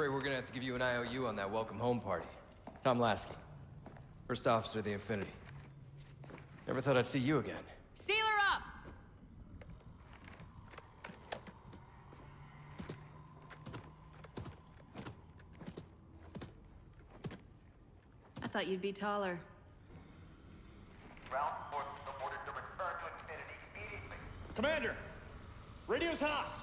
Afraid we're gonna have to give you an IOU on that welcome home party. Tom Lasky. First officer of the Infinity. Never thought I'd see you again. Seal her up! I thought you'd be taller. Commander! Radio's hot!